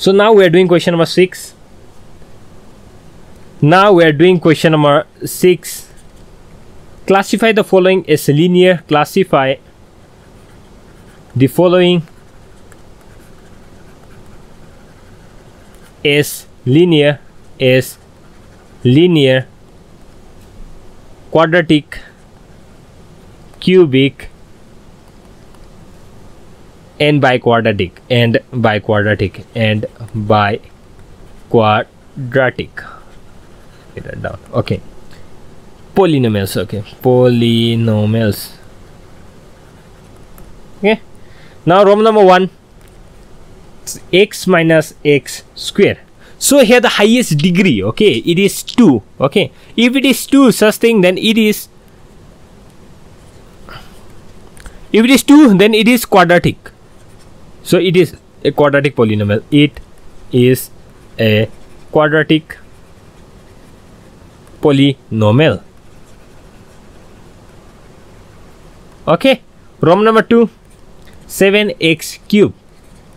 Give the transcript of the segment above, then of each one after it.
so now we are doing question number 6 now we are doing question number 6 classify the following as linear. Classify the following as linear as linear quadratic cubic and biquadratic and biquadratic and biquadratic get that down. Okay. Polynomials okay. Polynomials. Okay. Now room number one. X minus x square. So here the highest degree okay? It is 2 okay? If it is 2 such thing then it is if it is 2 then it is quadratic so it is a quadratic polynomial. It is a quadratic polynomial. Okay. Problem number 2 7x cube.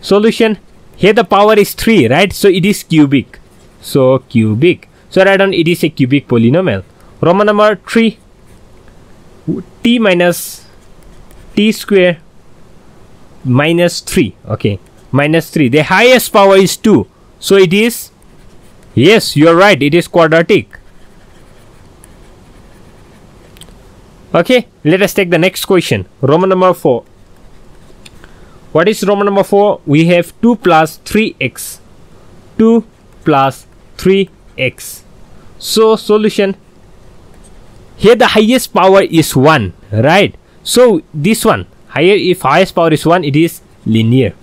Solution here the power is 3 right? So it is cubic. So cubic. So write down it is a cubic polynomial. Roman number 3 t minus t square minus 3 okay. Minus 3 the highest power is 2 so it is yes you are right it is quadratic. Okay let us take the next question. Roman number 4 what is roman number 4 we have 2 plus 3x 2 plus 3x so solution. Here the highest power is 1 right? So this one higher if highest power is 1 it is linear.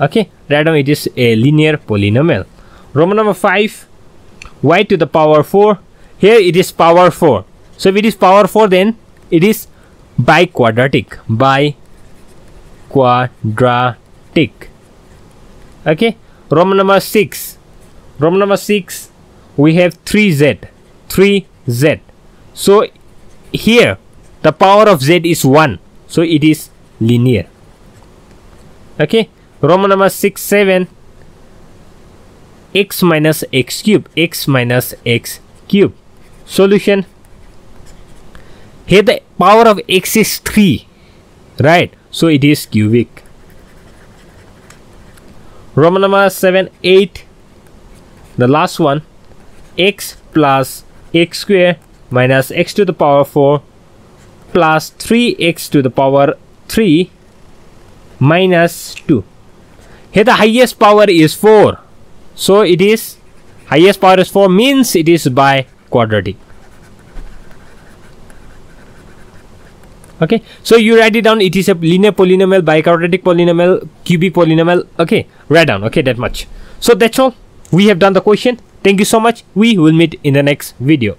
Okay write down it is a linear polynomial. Roman number 5 y to the power 4 here it is power 4 so if it is power 4 then it is biquadratic biquadratic. Okay roman number 6 roman number 6 we have 3z 3z so here the power of z is 1 so it is linear. Okay? Roman number 6 7 x minus x cube. X minus x cube. Solution. Here the power of x is 3 right? So it is cubic. Roman number 7 8 the last one. X plus x square minus x to the power 4 plus 3x to the power 3 minus 2 here the highest power is 4 so it is highest power is 4 means it is by quadratic. Okay so you write it down. It is a linear polynomial biquadratic polynomial cubic polynomial. Okay write down. Okay that much. So that's all. We have done the question. Thank you so much. We will meet in the next video